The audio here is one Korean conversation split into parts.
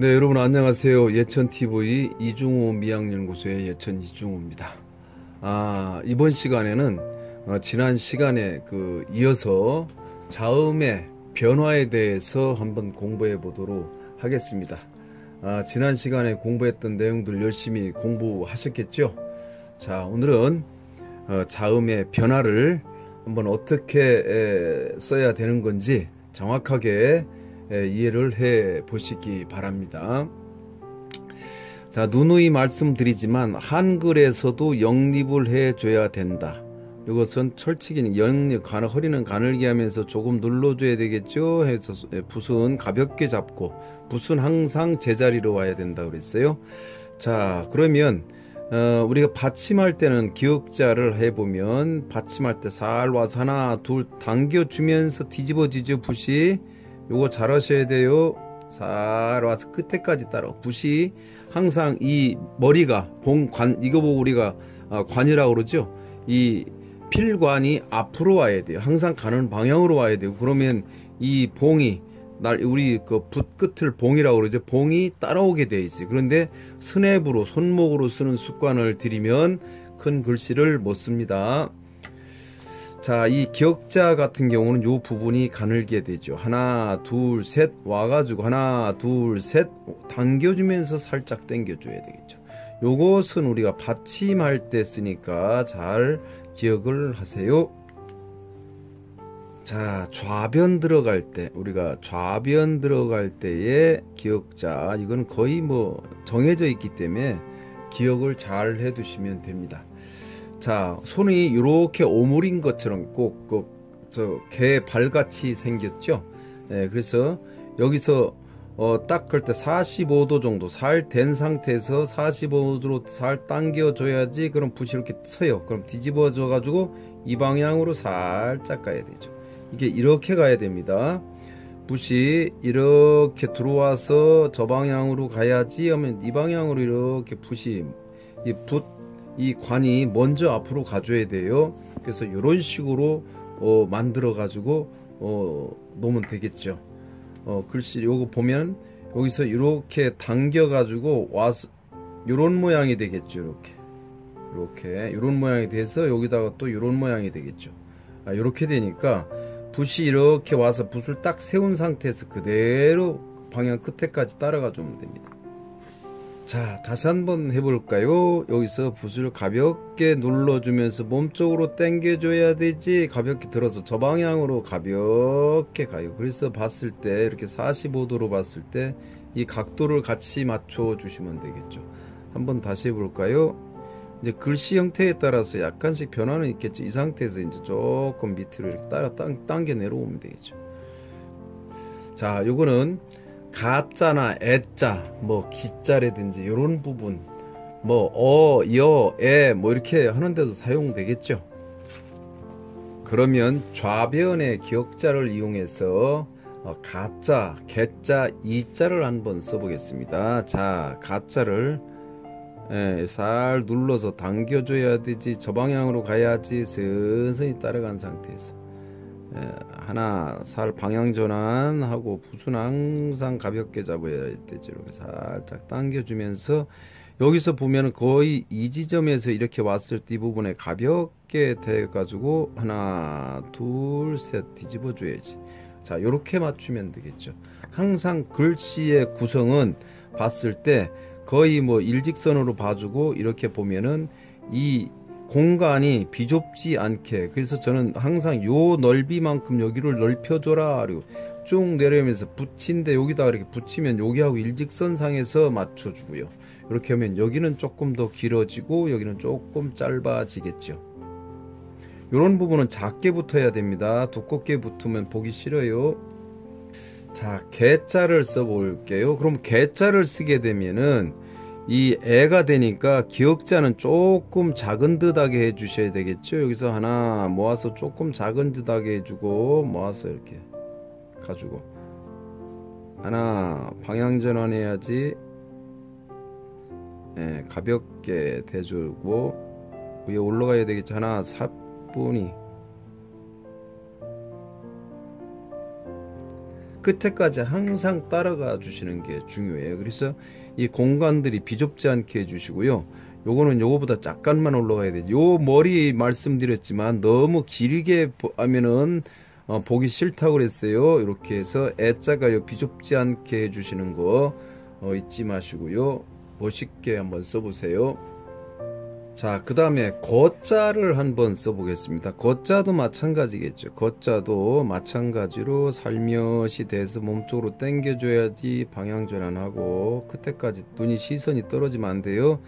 네, 여러분 안녕하세요. 예천TV 이중호 미학연구소의 예천 이중호입니다. 아, 이번 시간에는 어, 지난 시간에 그 이어서 자음의 변화에 대해서 한번 공부해 보도록 하겠습니다. 아, 지난 시간에 공부했던 내용들 열심히 공부하셨겠죠? 자, 오늘은 어, 자음의 변화를 한번 어떻게 에, 써야 되는 건지 정확하게 예, 이해를 해 보시기 바랍니다. 자, 누누이 말씀드리지만 한글에서도 영립을 해 줘야 된다. 이것은 철칙이 영립 간 허리는 가늘게 하면서 조금 눌러줘야 되겠죠. 해서 예, 붓은 가볍게 잡고 붓은 항상 제자리로 와야 된다 그랬어요. 자, 그러면 어, 우리가 받침할 때는 기억자를 해보면 받침할 때 살 와서 하나 둘 당겨주면서 뒤집어지죠 붓이 요거 잘 하셔야 돼요. 살 와서 끝에까지 따라. 붓이 항상 이 머리가 봉관 이거 보고 우리가 아, 관이라고 그러죠. 이 필관이 앞으로 와야 돼요. 항상 가는 방향으로 와야 되고 그러면 이 봉이 날 우리 그 붓 끝을 봉이라고 그러죠. 봉이 따라오게 돼 있어요. 그런데 스냅으로 손목으로 쓰는 습관을 들이면 큰 글씨를 못 씁니다. 자, 이 기억자 같은 경우는 요 부분이 가늘게 되죠. 하나, 둘, 셋 와가지고 하나, 둘, 셋 당겨주면서 살짝 당겨줘야 되겠죠. 요것은 우리가 받침할 때 쓰니까 잘 기억을 하세요. 자, 좌변 들어갈 때 우리가 좌변 들어갈 때의 기억자 이건 거의 뭐 정해져 있기 때문에 기억을 잘 해두시면 됩니다. 자, 손이 이렇게 오므린 것처럼 꼭저개 발같이 생겼죠. 네, 그래서 여기서 어, 닦을 때 45도 정도 살 된 상태에서 45도로 살 당겨줘야지 그럼 붓이 이렇게 서요. 그럼 뒤집어져 가지고 이 방향으로 살짝 가야 되죠. 이게 이렇게 가야 됩니다. 붓이 이렇게 들어와서 저 방향으로 가야지 하면 이 방향으로 이렇게 붓이 이붓 이 관이 먼저 앞으로 가줘야 돼요. 그래서 이런 식으로 어, 만들어 가지고 어, 놓으면 되겠죠. 어, 글씨 요거 보면 여기서 이렇게 당겨 가지고 와서 이런 모양이 되겠죠. 이렇게 이렇게 이런 모양이 돼서 여기다가 또 이런 모양이 되겠죠. 아, 이렇게 되니까 붓이 이렇게 와서 붓을 딱 세운 상태에서 그대로 방향 끝에까지 따라가 주면 됩니다. 자, 다시 한번 해볼까요? 여기서 붓을 가볍게 눌러주면서 몸쪽으로 당겨줘야 되지. 가볍게 들어서 저 방향으로 가볍게 가요. 그래서 봤을 때, 이렇게 45도로 봤을 때, 이 각도를 같이 맞춰 주시면 되겠죠. 한번 다시 해볼까요? 이제 글씨 형태에 따라서 약간씩 변화는 있겠죠. 이 상태에서 이제 조금 밑으로 이렇게 따라 당, 당겨 내려오면 되겠죠. 자, 요거는 가짜나 애자, 뭐 기자라든지 이런 부분, 뭐 어, 여, 에, 뭐 이렇게 하는데도 사용되겠죠. 그러면 좌변의 기억자를 이용해서 어, 가짜, 개자, 이자를 한번 써보겠습니다. 자, 가짜를 예, 살 눌러서 당겨줘야 되지. 저 방향으로 가야지. 서서히 따라간 상태에서. 하나 살 방향 전환하고 붓은 항상 가볍게 잡아야 되죠. 이렇게 살짝 당겨주면서 여기서 보면 거의 이 지점에서 이렇게 왔을 때 이 부분에 가볍게 돼가지고 하나 둘 셋 뒤집어 줘야지. 자 이렇게 맞추면 되겠죠. 항상 글씨의 구성은 봤을 때 거의 뭐 일직선으로 봐주고 이렇게 보면은 이 공간이 비좁지 않게. 그래서 저는 항상 요 넓이만큼 여기를 넓혀줘라. 쭉 내려오면서 붙인데 여기다 이렇게 붙이면 여기하고 일직선상에서 맞춰주고요. 이렇게 하면 여기는 조금 더 길어지고 여기는 조금 짧아지겠죠. 이런 부분은 작게 붙어야 됩니다. 두껍게 붙으면 보기 싫어요. 자 개자를 써볼게요. 그럼 개자를 쓰게 되면은 이 애가 되니까 기억자는 조금 작은 듯하게 해주셔야 되겠죠. 여기서 하나 모아서 조금 작은 듯하게 해주고 모아서 이렇게 가지고 하나 방향 전환해야지. 예, 가볍게 대주고 위에 올라가야 되겠죠. 하나 사분이 끝에까지 항상 따라가 주시는 게 중요해요. 그래서 이 공간들이 비좁지 않게 해주시고요. 요거는 요거보다 잠깐만 올라가야 돼요. 요 머리 말씀드렸지만 너무 길게 하면은 어, 보기 싫다고 그랬어요. 이렇게 해서 애자가 요 비좁지 않게 해주시는 거 어, 잊지 마시고요. 멋있게 한번 써보세요. 자, 그 다음에 거자를 한번 써보겠습니다. 거자도 마찬가지겠죠. 거자도 마찬가지로 살며시 대서 몸쪽으로 당겨줘야지 방향 전환하고 끝에까지 눈이 시선이 떨어지면 안 돼요.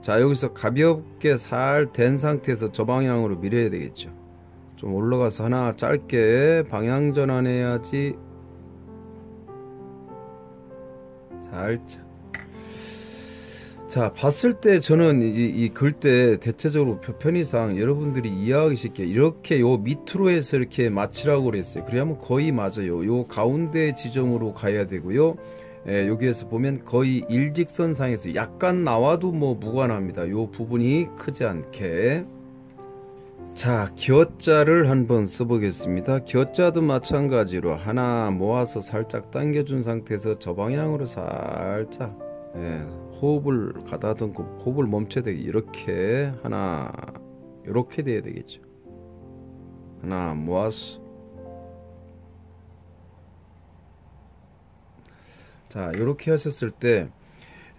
자, 여기서 가볍게 살 된 상태에서 저 방향으로 밀어야 되겠죠. 좀 올라가서 하나 짧게 방향 전환해야지 살짝 자 봤을 때 저는 이글 때 대체적으로 편의상 여러분들이 이해하기 쉽게 이렇게 요 밑으로 해서 이렇게 맞추라고 그랬어요. 그래야면 거의 맞아요. 요 가운데 지점으로 가야 되고요. 예, 여기에서 보면 거의 일직선상에서 약간 나와도 뭐 무관합니다. 요 부분이 크지 않게. 자, 기어자를 한번 써보겠습니다. 기어자도 마찬가지로 하나 모아서 살짝 당겨준 상태에서 저 방향으로 살짝 예, 호흡을 가다듬고 호흡을 멈춰야 되게 이렇게 하나 이렇게 돼야 되겠죠. 하나 모아서 자 이렇게 하셨을 때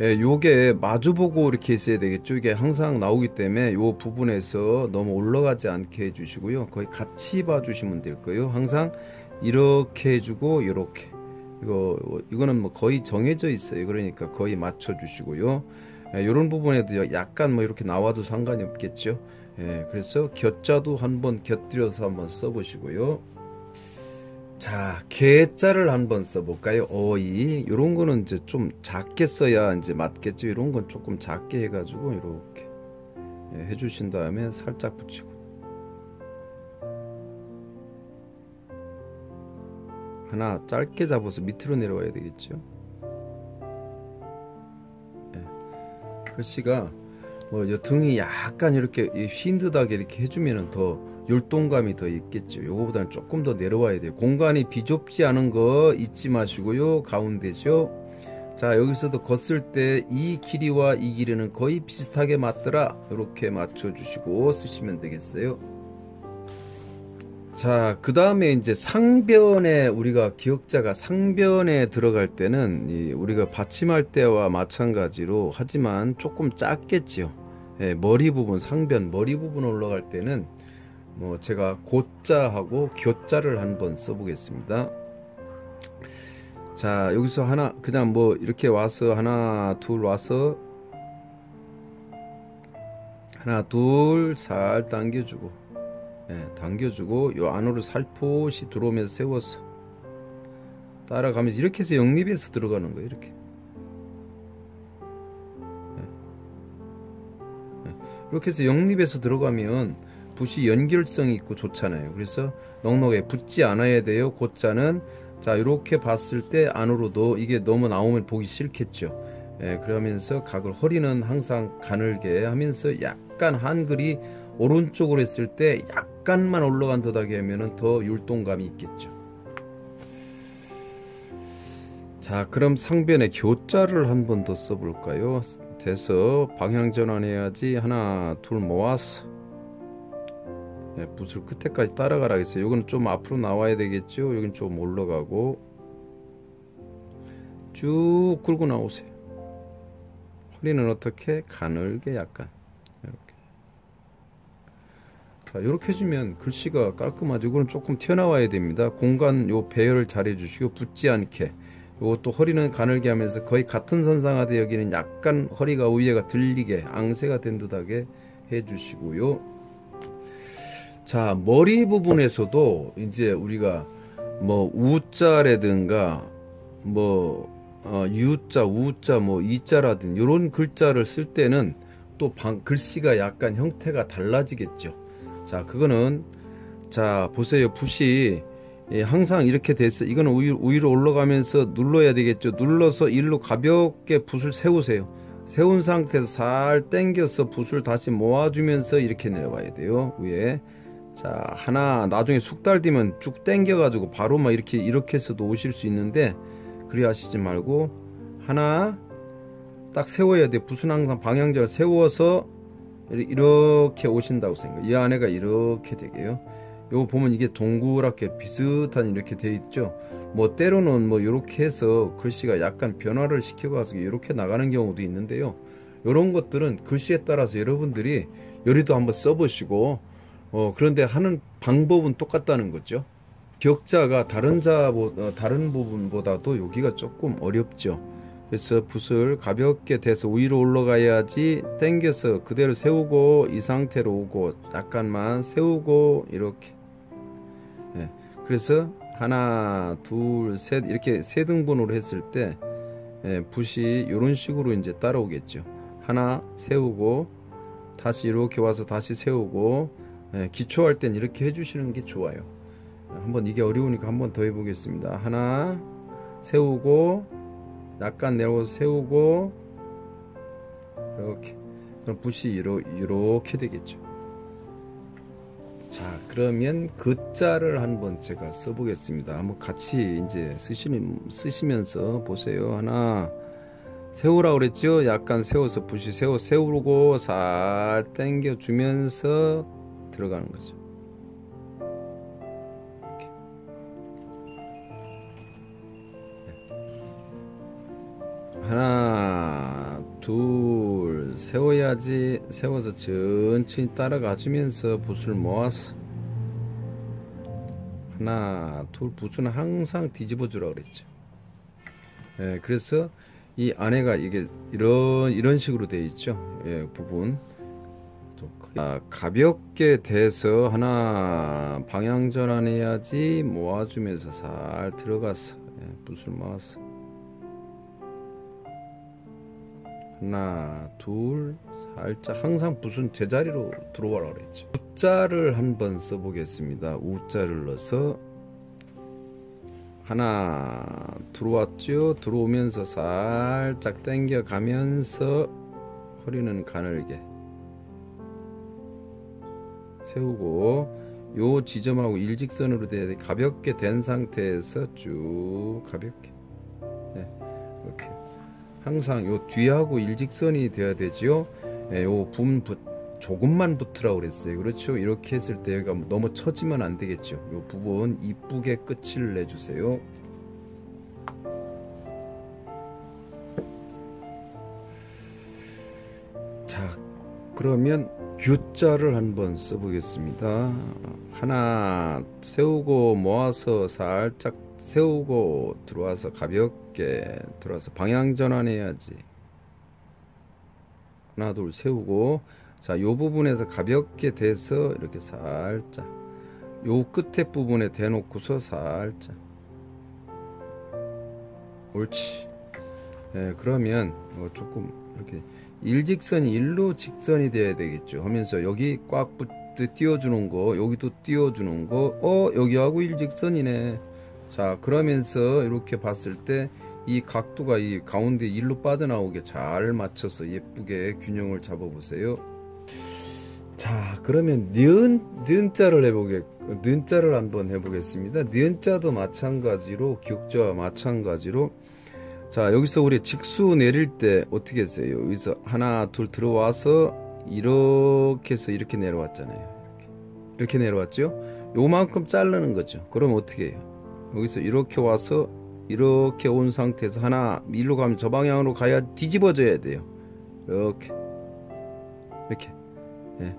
예, 요게 마주보고 이렇게 있어야 되겠죠. 이게 항상 나오기 때문에 요 부분에서 너무 올라가지 않게 해주시고요. 거의 같이 봐주시면 될 거예요. 항상 이렇게 해주고 이렇게 이거 이거는 뭐 거의 정해져 있어요. 그러니까 거의 맞춰 주시고요. 이런 예, 부분에도 약간 뭐 이렇게 나와도 상관이 없겠죠. 예, 그래서 곁자도 한번 곁들여서 한번 써보시고요. 자, 개자를 한번 써볼까요? 어이 이런 거는 이제 좀 작게 써야 이제 맞겠죠. 이런 건 조금 작게 해가지고 이렇게 예, 해주신 다음에 살짝 붙이고. 하나 짧게 잡아서 밑으로 내려와야 되겠죠. 네. 글씨가 뭐 등이 약간 이렇게 쉰 듯하게 이렇게 해주면은 더 율동감이 더 있겠죠. 요거보다는 조금 더 내려와야 돼요. 공간이 비좁지 않은 거 잊지 마시고요. 가운데죠. 자 여기서도 걷을 때 이 길이와 이 길이는 거의 비슷하게 맞더라. 이렇게 맞춰주시고 쓰시면 되겠어요. 자, 그 다음에 이제 상변에 우리가 기억자가 상변에 들어갈 때는 우리가 받침할 때와 마찬가지로 하지만 조금 작겠지요. 예, 머리 부분 상변 머리 부분 올라갈 때는 뭐 제가 고자하고 교자를 한번 써보겠습니다. 자 여기서 하나 그냥 뭐 이렇게 와서 하나 둘 와서 하나 둘 살 당겨주고 예, 당겨주고 요 안으로 살포시 들어오면서 세워서 따라가면서 이렇게 해서 영립해서 들어가는 거예요 이렇게 예. 예. 이렇게 해서 영립해서 들어가면 붓이 연결성이 있고 좋잖아요 그래서 넉넉하게 붙지 않아야 돼요 곧자는 자 이렇게 봤을 때 안으로도 이게 너무 나오면 보기 싫겠죠 예, 그러면서 각을 허리는 항상 가늘게 하면서 약간 한글이 오른쪽으로 했을 때 약 간만 올라간 듯하게 하면 더 율동감이 있겠죠. 자 그럼 상변에 교자를 한 번 더 써볼까요? 돼서 방향 전환해야지 하나 둘 모아서 네, 붓을 끝에까지 따라가라겠어요. 이거는 좀 앞으로 나와야 되겠죠. 여긴 좀 올라가고 쭉 끌고 나오세요. 허리는 어떻게 가늘게 약간 자 이렇게 해주면 글씨가 깔끔하죠. 이거는 조금 튀어나와야 됩니다. 공간 요 배열을 잘 해주시고 붙지 않게. 이것도 허리는 가늘게 하면서 거의 같은 선상하되 여기는 약간 허리가 위에가 들리게 앙세가 된 듯하게 해주시고요. 자 머리 부분에서도 이제 우리가 뭐 우자라든가 뭐 어, 유자, 우자, 뭐 이자라든 이런 글자를 쓸 때는 또 방, 글씨가 약간 형태가 달라지겠죠. 자 그거는 자 보세요. 붓이 예, 항상 이렇게 됐어. 이거는 위로, 위로 올라가면서 눌러야 되겠죠. 눌러서 일로 가볍게 붓을 세우세요. 세운 상태에서 살 당겨서 붓을 다시 모아주면서 이렇게 내려와야 돼요. 위에. 자 하나 나중에 숙달 되면 쭉 당겨가지고 바로 막 이렇게 이렇게 해서도 오실 수 있는데 그리 하시지 말고 하나 딱 세워야 돼. 붓은 항상 방향제를 세워서 이렇게 오신다고 생각 이 안에가 이렇게 되게요 요 보면 이게 동그랗게 비슷한 이렇게 돼 있죠 뭐 때로는 뭐 이렇게 해서 글씨가 약간 변화를 시켜가지고 이렇게 나가는 경우도 있는데요 이런 것들은 글씨에 따라서 여러분들이 요리도 한번 써보시고 어, 그런데 하는 방법은 똑같다는 거죠. 격자가 다른 자 어, 다른 부분보다도 여기가 조금 어렵죠. 그래서 붓을 가볍게 대서 위로 올라가야지 당겨서 그대로 세우고 이 상태로 오고 약간만 세우고 이렇게 네. 그래서 하나 둘 셋 이렇게 세 등분으로 했을 때 예, 붓이 이런 식으로 이제 따라오겠죠 하나 세우고 다시 이렇게 와서 다시 세우고 예, 기초할 땐 이렇게 해주시는 게 좋아요. 한번 이게 어려우니까 한번 더 해보겠습니다. 하나 세우고 약간 내려 세우고 이렇게 그럼 붓이 이러, 이렇게 되겠죠. 자 그러면 글자를 한번 제가 써보겠습니다. 한번 같이 이제 쓰시면 쓰시면서 보세요. 하나 세우라 그랬죠? 약간 세워서 붓이 세워 세우고 살 당겨 주면서 들어가는 거죠. 하나, 둘, 세워야지. 세워서 천천히 따라가 주면서 붓을 모아서 하나, 둘, 붓은 항상 뒤집어 주라 그랬죠. 예, 그래서 이 안에가 이게 이런 이런 식으로 되어 있죠. 예, 부분. 아, 가볍게 대서 하나 방향 전환해야지 모아주면서 살 들어가서 예, 붓을 모아서 하나 둘 살짝 항상 붓은 제자리로 들어와라 그랬죠. 우자를 한번 써보겠습니다. 우자를 넣어서 하나 들어왔죠 들어오면서 살짝 당겨 가면서 허리는 가늘게 세우고 요 지점하고 일직선으로 돼야 돼 가볍게 된 상태에서 쭉 가볍게 네, 이렇게 항상 요 뒤하고 일직선이 돼야 되지요 네, 요분 조금만 붙으라고 그랬어요. 그렇죠? 이렇게 했을 때 여기가 너무 처지면 안 되겠죠. 이 부분 이쁘게 끝을 내주세요. 자, 그러면 규자를 한번 써보겠습니다. 하나 세우고 모아서 살짝 세우고 들어와서 가볍게 들어와서 방향 전환해야지. 하나 둘 세우고 자, 요 부분에서 가볍게 대서 이렇게 살짝 요 끝에 부분에 대놓고서 살짝 옳지. 예, 그러면 어, 조금 이렇게 일직선이 일로 직선이 돼야 되겠죠. 하면서 여기 꽉 띄워주는 거, 여기도 띄워주는 거, 어 여기하고 일직선이네. 자 그러면서 이렇게 봤을 때 이 각도가 이 가운데 일로 빠져나오게 잘 맞춰서 예쁘게 균형을 잡아 보세요. 자 그러면 니은 니은자를 해보게 니은자를 한번 해보겠습니다. 니은자도 마찬가지로 기억자와 마찬가지로 자 여기서 우리 직수 내릴 때 어떻게 했어요? 여기서 하나 둘 들어와서 이렇게 해서 이렇게 내려왔잖아요. 이렇게, 이렇게 내려왔죠? 요만큼 자르는 거죠. 그럼 어떻게 해요? 여기서 이렇게 와서 이렇게 온 상태에서 하나 밀로 가면 저 방향으로 가야 뒤집어져야 돼요. 이렇게 이렇게 예.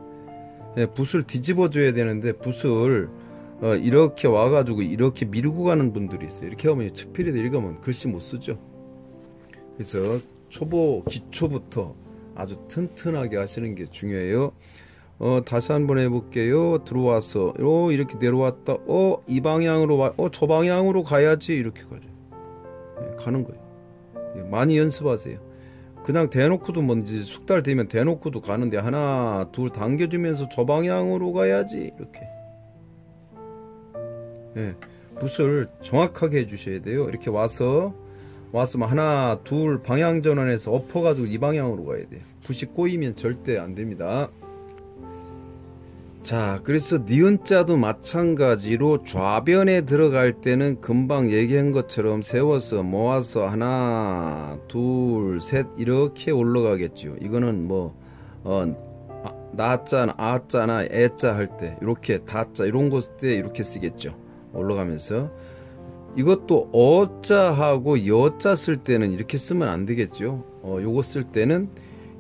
예, 붓을 뒤집어 줘야 되는데 붓을 어, 이렇게 와가지고 이렇게 밀고 가는 분들이 있어요. 이렇게 하면 측필에도 읽으면 글씨 못 쓰죠. 그래서 초보 기초부터 아주 튼튼하게 하시는 게 중요해요. 어, 다시 한번 해볼게요. 들어와서 어, 이렇게 내려왔다. 어, 이 방향으로 와. 어, 저 방향으로 가야지. 이렇게 가죠. 예, 가는 거예요. 예, 많이 연습하세요. 그냥 대놓고도 뭔지 숙달 되면 대놓고도 가는데 하나 둘 당겨주면서 저 방향으로 가야지 이렇게 예, 붓을 정확하게 해주셔야 돼요 이렇게 와서 왔으면 하나 둘 방향 전환해서 엎어가지고 이 방향으로 가야 돼요 붓이 꼬이면 절대 안 됩니다 자, 그래서 니은자도 마찬가지로 좌변에 들어갈 때는 금방 얘기한 것처럼 세워서 모아서 하나, 둘, 셋 이렇게 올라가겠죠. 이거는 뭐 어, 나자나 아자나 애자 할 때 이렇게 다자 이런 곳때 이렇게 쓰겠죠. 올라가면서 이것도 어자하고 여자 쓸 때는 이렇게 쓰면 안 되겠죠. 어, 요거 쓸 때는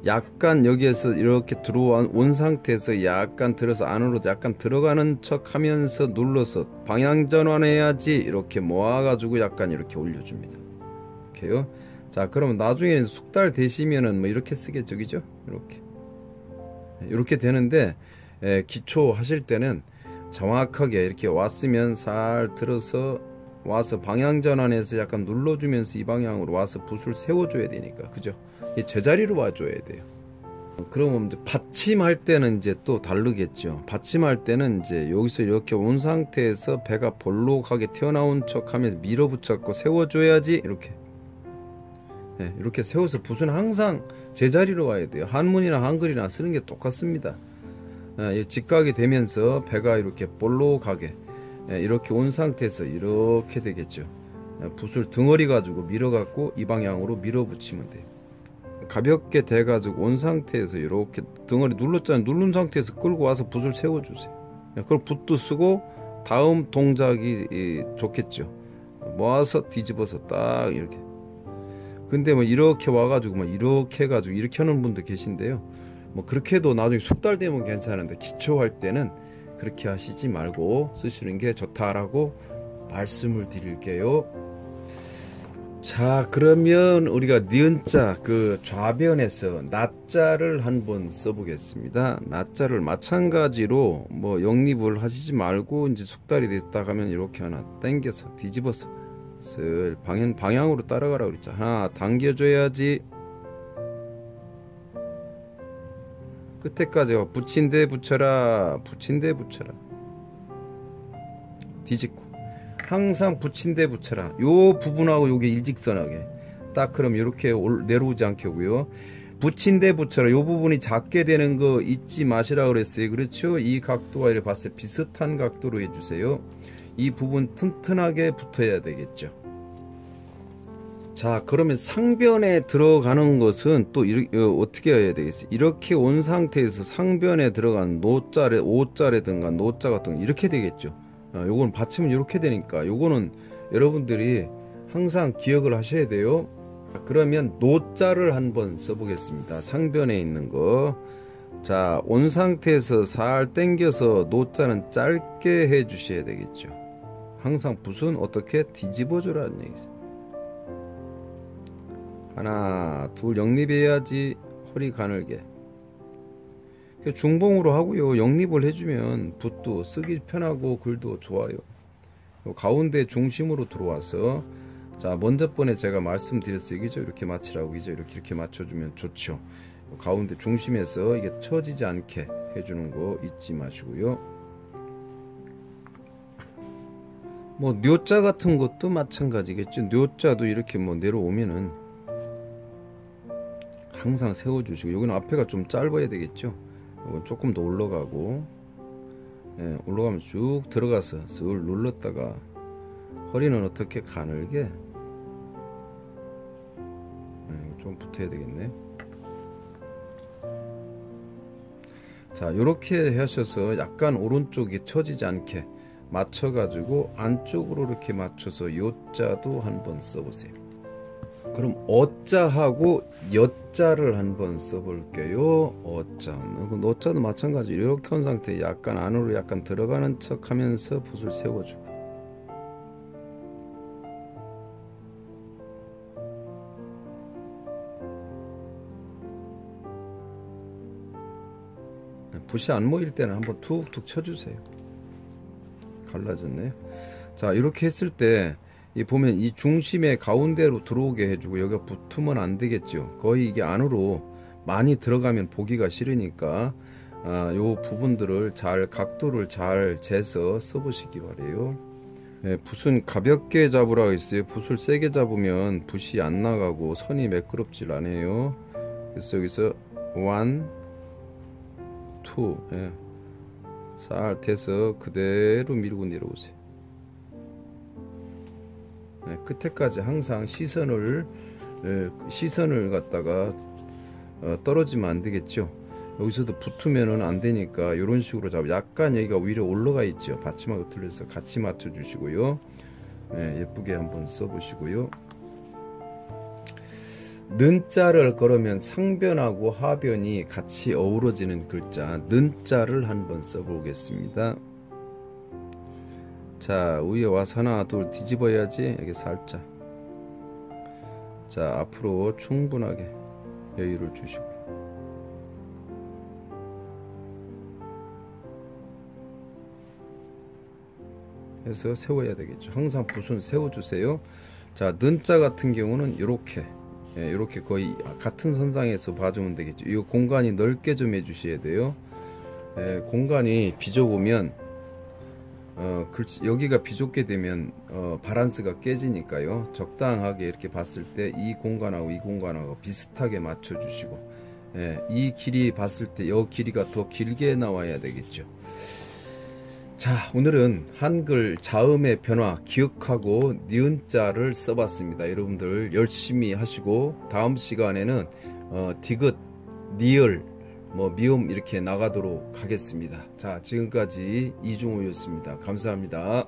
약간 여기에서 이렇게 들어온 상태에서 약간 들어서 안으로 약간 들어가는 척 하면서 눌러서 방향 전환해야지 이렇게 모아가지고 약간 이렇게 올려줍니다. 이렇게요. 자, 그러면 나중에는 숙달 되시면은 뭐 이렇게 쓰겠죠. 그죠? 이렇게. 이렇게 되는데, 에, 기초 하실 때는 정확하게 이렇게 왔으면 살 들어서 와서 방향 전환해서 약간 눌러주면서 이 방향으로 와서 붓을 세워줘야 되니까. 그죠? 제자리로 와줘야 돼요. 그러면 이제 받침할 때는 이제 또 다르겠죠. 받침할 때는 이제 여기서 이렇게 온 상태에서 배가 볼록하게 튀어나온 척하면서 밀어붙였고 세워줘야지 이렇게 네, 이렇게 세워서 붓은 항상 제자리로 와야 돼요. 한문이나 한글이나 쓰는 게 똑같습니다. 네, 직각이 되면서 배가 이렇게 볼록하게 네, 이렇게 온 상태에서 이렇게 되겠죠. 붓을 등어리 가지고 밀어갖고 이 방향으로 밀어붙이면 돼요. 가볍게 대가지고 온 상태에서 이렇게 덩어리 눌렀잖아요. 누른 상태에서 끌고 와서 붓을 세워주세요. 그럼 붓도 쓰고 다음 동작이 좋겠죠. 모아서 뒤집어서 딱 이렇게. 근데 뭐 이렇게 와가지고 뭐 이렇게 해가지고 이렇게 하는 분도 계신데요. 뭐 그렇게 해도 나중에 숙달 되면 괜찮은데 기초할 때는 그렇게 하시지 말고 쓰시는 게 좋다라고 말씀을 드릴게요. 자 그러면 우리가 니은자 그 좌변에서 낮자를 한번 써보겠습니다. 낮자를 마찬가지로 뭐 영립을 하시지 말고 이제 숙달이 됐다 하면 이렇게 하나 당겨서 뒤집어서 슬 방향, 방향으로 따라가라 그랬죠. 하나 당겨줘야지. 끝에까지 붙인 데 붙여라. 붙인 데 붙여라. 뒤집고 항상 붙인 데 붙여라. 요 부분하고 요게 일직선하게. 딱 그럼 이렇게 내려오지 않게 하고요. 붙인 데 붙여라. 요 부분이 작게 되는 거 잊지 마시라 그랬어요. 그렇죠? 이 각도가 이렇게 봤을 때 비슷한 각도로 해주세요. 이 부분 튼튼하게 붙어야 되겠죠. 자 그러면 상변에 들어가는 것은 또 이렇게 어, 어떻게 해야 되겠어요 이렇게 온 상태에서 상변에 들어간 노자래 오자라든가 노자 같은 거 이렇게 되겠죠 어, 요거는 받침은 이렇게 되니까 요거는 여러분들이 항상 기억을 하셔야 돼요. 그러면 노자를 한번 써보겠습니다. 상변에 있는 거. 자, 온 상태에서 살 땡겨서 노자는 짧게 해 주셔야 되겠죠. 항상 붓은 어떻게 뒤집어 주라는 얘기죠. 하나, 둘 영립해야지 허리 가늘게. 중봉으로 하고요. 영립을 해주면 붓도 쓰기 편하고 글도 좋아요. 가운데 중심으로 들어와서 자 먼저 번에 제가 말씀드렸어요. 이죠 이렇게 맞추라고 이죠 이렇게 이렇게 맞춰주면 좋죠. 가운데 중심에서 이게 처지지 않게 해주는 거 잊지 마시고요. 뭐 뇨자 같은 것도 마찬가지겠죠. 뇨자도 이렇게 뭐 내려오면은 항상 세워주시고 여기는 앞에가 좀 짧아야 되겠죠. 이건 조금 더 올라가고 예, 올라가면 쭉 들어가서 쓱 눌렀다가 허리는 어떻게 가늘게? 예, 좀 붙어야 되겠네. 자 이렇게 하셔서 약간 오른쪽이 처지지 않게 맞춰 가지고 안쪽으로 이렇게 맞춰서 요자도 한번 써보세요 그럼 어자하고 여자를 한번 써볼게요. 어자. 노자도 마찬가지. 이렇게 한 상태 약간 안으로 약간 들어가는 척하면서 붓을 세워주고. 붓이 안 모일 때는 한번 툭툭 쳐주세요. 갈라졌네요. 자 이렇게 했을 때 이 보면 이 중심의 가운데로 들어오게 해주고 여기가 붙으면 안 되겠죠. 거의 이게 안으로 많이 들어가면 보기가 싫으니까 아, 요 부분들을 잘 각도를 잘 재서 써보시기 바래요. 네, 붓은 가볍게 잡으라 했어요. 붓을 세게 잡으면 붓이 안 나가고 선이 매끄럽질 않아요. 그래서 여기서 1, 2 예. 살 대서 그대로 밀고 내려오세요. 네, 끝에까지 항상 시선을 시선을 갖다가 어, 떨어지면 안 되겠죠. 여기서도 붙으면은 안 되니까 이런 식으로 잡아 약간 여기가 위로 올라가 있죠. 받침하고 틀려서 같이 맞춰 주시고요. 네, 예쁘게 한번 써 보시고요. 는자를 걸으면 상변하고 하변이 같이 어우러지는 글자 는자를 한번 써보겠습니다. 자 위에 와서 하나 둘 뒤집어야지. 이렇게 살짝. 자 앞으로 충분하게 여유를 주시고. 해서 세워야 되겠죠. 항상 붓은 세워주세요. 자 는자 같은 경우는 이렇게. 예, 이렇게 거의 같은 선상에서 봐주면 되겠죠. 이 공간이 넓게 좀 해주셔야 돼요. 예, 공간이 비좁으면 어, 여기가 비좁게 되면 어, 바란스가 깨지니까요. 적당하게 이렇게 봤을 때 이 공간하고 이 공간하고 비슷하게 맞춰주시고 예, 이 길이 봤을 때 이 길이가 더 길게 나와야 되겠죠. 자 오늘은 한글 자음의 변화 기억하고 니은자를 써봤습니다 여러분들 열심히 하시고 다음 시간에는 어, 디귿 니을 뭐 미음 이렇게 나가도록 하겠습니다. 자 지금까지 이중호였습니다. 감사합니다